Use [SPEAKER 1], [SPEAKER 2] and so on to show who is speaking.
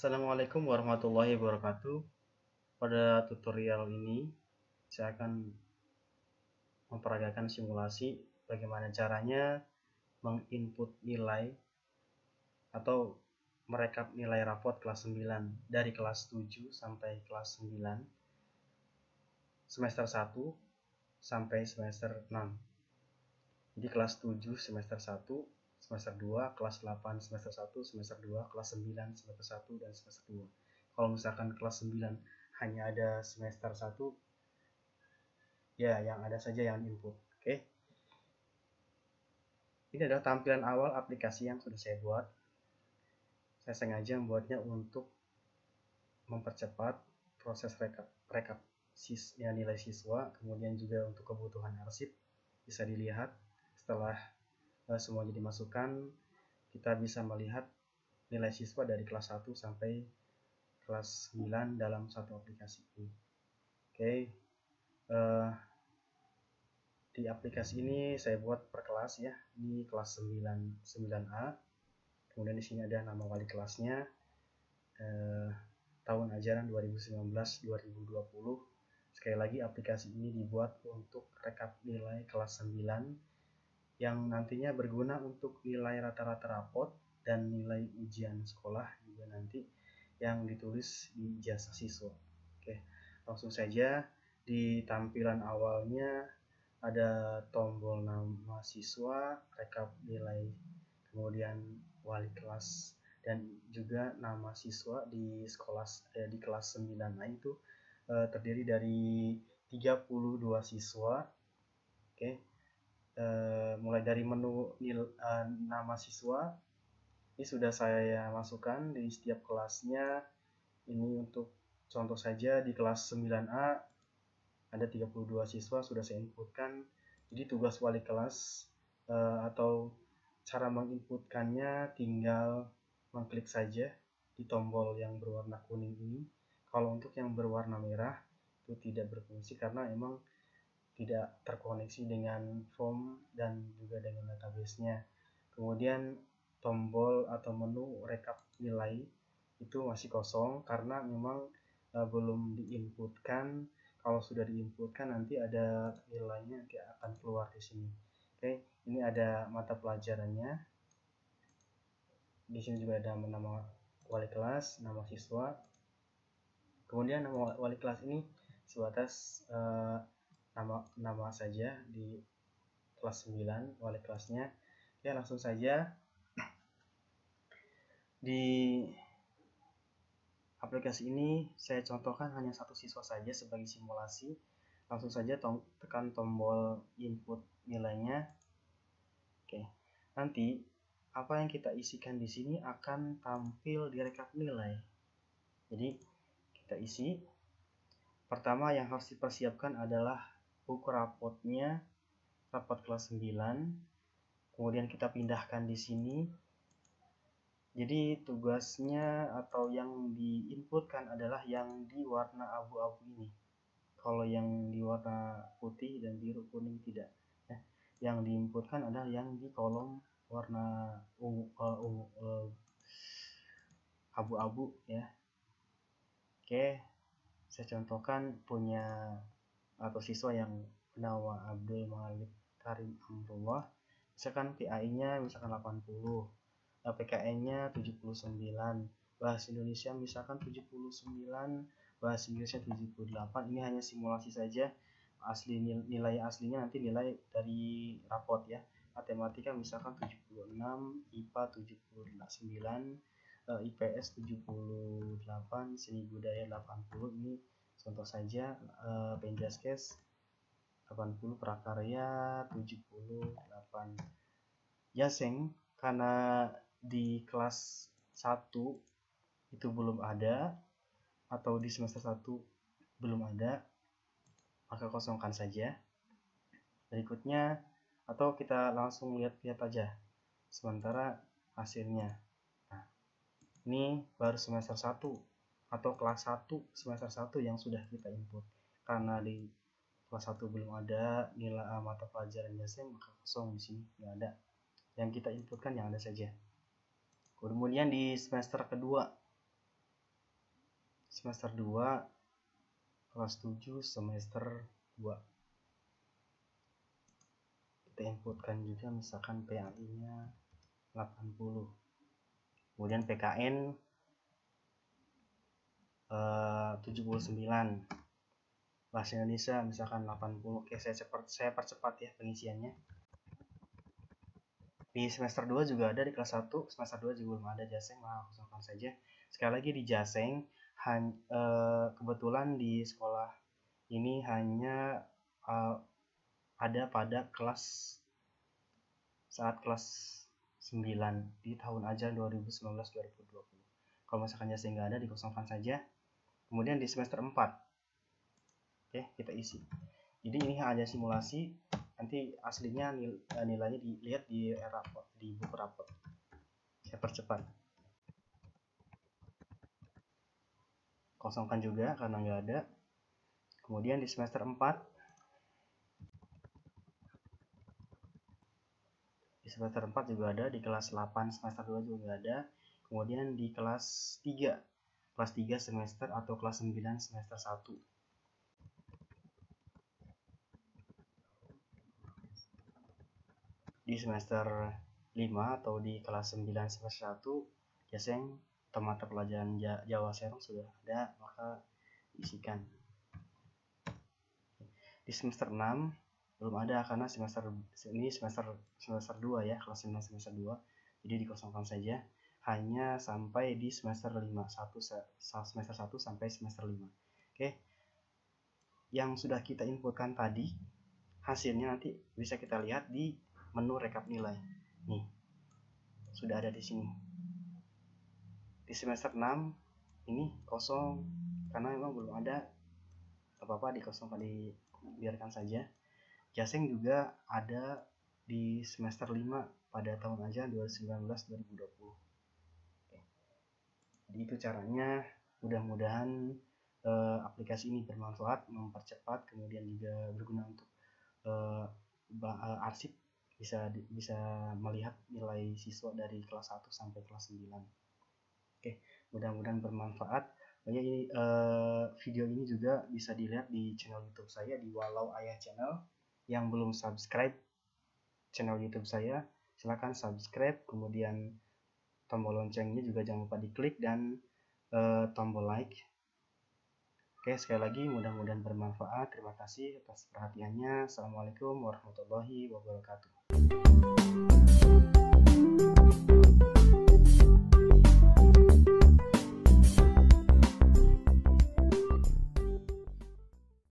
[SPEAKER 1] Assalamualaikum warahmatullahi wabarakatuh. Pada tutorial ini, saya akan memperagakan simulasi bagaimana caranya menginput nilai atau merekap nilai rapot kelas 9 dari kelas 7 sampai kelas 9 semester 1 sampai semester 6 jadi kelas 7 semester 1 semester 2 kelas 8 semester 1 semester 2 kelas 9 semester 1 dan semester 2 kalau misalkan kelas 9 hanya ada semester 1 ya yang ada saja yang input oke? Okay? ini adalah tampilan awal aplikasi yang sudah saya buat. Saya sengaja membuatnya untuk mempercepat proses rekap, rekap sis, ya, nilai siswa, kemudian juga untuk kebutuhan arsip. Bisa dilihat setelah semuanya dimasukkan, kita bisa melihat nilai siswa dari kelas 1 sampai kelas 9 dalam satu aplikasi ini. Oke, uh, eh, di aplikasi ini saya buat per kelas ya, ini kelas 9 9A kemudian di sini ada nama wali kelasnya. Eh, tahun ajaran 2019-2020 sekali lagi aplikasi ini dibuat untuk rekap nilai kelas 9 yang nantinya berguna untuk nilai rata-rata rapot dan nilai ujian sekolah juga nanti yang ditulis di jasa siswa oke langsung saja di tampilan awalnya ada tombol nama siswa rekap nilai kemudian wali kelas dan juga nama siswa di sekolah eh, di kelas 9A itu eh, terdiri dari 32 siswa. Oke. Eh, mulai dari menu nil, eh, nama siswa ini sudah saya masukkan di setiap kelasnya. Ini untuk contoh saja di kelas 9A ada 32 siswa sudah saya inputkan. Jadi tugas wali kelas eh, atau cara menginputkannya tinggal mengklik saja di tombol yang berwarna kuning ini. Kalau untuk yang berwarna merah itu tidak berfungsi karena emang tidak terkoneksi dengan form dan juga dengan database-nya. Kemudian tombol atau menu rekap nilai itu masih kosong karena memang uh, belum diinputkan. Kalau sudah diinputkan nanti ada nilainya nanti akan keluar di sini. Oke ini ada mata pelajarannya di sini juga ada nama wali kelas nama siswa kemudian nama wali kelas ini sebatas uh, nama nama saja di kelas 9 wali kelasnya ya langsung saja di aplikasi ini saya contohkan hanya satu siswa saja sebagai simulasi langsung saja tom tekan tombol input nilainya Oke, nanti apa yang kita isikan di sini akan tampil di rekap nilai. Jadi kita isi. Pertama yang harus dipersiapkan adalah buku rapotnya, rapot kelas 9. Kemudian kita pindahkan di sini. Jadi tugasnya atau yang diinputkan adalah yang di warna abu-abu ini. Kalau yang di warna putih dan biru kuning tidak yang diinputkan adalah yang di kolom warna ungu uh, ungu uh, abu-abu ya oke saya contohkan punya atau siswa yang bernama Abdul Malik Karim Amrullah misalkan PAI-nya misalkan 80 PKN-nya 79 bahasa Indonesia misalkan 79 bahasa Inggrisnya 78 ini hanya simulasi saja. Asli nilai aslinya nanti nilai dari rapot ya. Matematika misalkan 76 IPA 79 IPS 78 seni budaya 80 ini contoh saja uh, Penjaskes 80 prakarya 78 Yaseng karena di kelas 1 itu belum ada atau di semester 1 belum ada maka kosongkan saja. Berikutnya, atau kita langsung lihat-lihat aja sementara hasilnya. Nah, ini baru semester 1 atau kelas 1 semester 1 yang sudah kita input. Karena di kelas 1 belum ada nilai uh, mata pelajaran jasa maka kosong di sini nggak ada. Yang kita inputkan yang ada saja. Kemudian di semester kedua semester 2 kelas 7 semester 2 kita inputkan juga misalkan PAI nya 80 kemudian PKN eh, 79 bahasa Indonesia misalkan 80 oke saya cepat saya percepat ya pengisiannya. Di semester 2 juga ada di kelas 1 semester 2 juga belum ada jaseng nah kosongkan saja. Sekali lagi di jaseng han, uh, kebetulan di sekolah ini hanya uh, ada pada kelas saat kelas 9 di tahun ajaran 2019-2020 kalau misalkan jaseng nggak ada dikosongkan saja kemudian di semester 4 oke kita isi. Jadi ini hanya simulasi nanti aslinya nil, eh, nilainya dilihat di rapot di buku rapot saya percepat. Kosongkan juga karena nggak ada. Kemudian di semester 4 di semester 4 juga ada di kelas 8 semester 2 juga ada. Kemudian di kelas 3 kelas 3 semester atau kelas 9 semester 1 di semester 5 atau di kelas 9 semester 1 biasanya mata pelajaran Jawa Serong sudah ada maka isikan. Di semester 6 belum ada karena semester ini semester semester 2 ya kelas 9 semester 2 jadi dikosongkan saja hanya sampai di semester 5 satu semester 1 sampai semester 5 oke yang sudah kita inputkan tadi hasilnya nanti bisa kita lihat di menu rekap nilai. Nih, sudah ada di sini. Di semester 6 ini kosong karena memang belum ada apa-apa dikosongkan dibiarkan saja. Jaseng juga ada di semester 5 pada tahun aja 2019-2020. Jadi itu caranya mudah-mudahan eh, aplikasi ini bermanfaat, mempercepat, kemudian juga berguna untuk eh, arsip bisa bisa melihat nilai siswa dari kelas 1 sampai kelas 9 oke mudah-mudahan bermanfaat. Banyak ini uh, video ini juga bisa dilihat di channel YouTube saya di Walau Ayah Channel. Yang belum subscribe channel YouTube saya silahkan subscribe kemudian tombol loncengnya juga jangan lupa diklik dan uh, tombol like Oke, sekali lagi mudah-mudahan bermanfaat. Terima kasih atas perhatiannya. Assalamualaikum warahmatullahi wabarakatuh.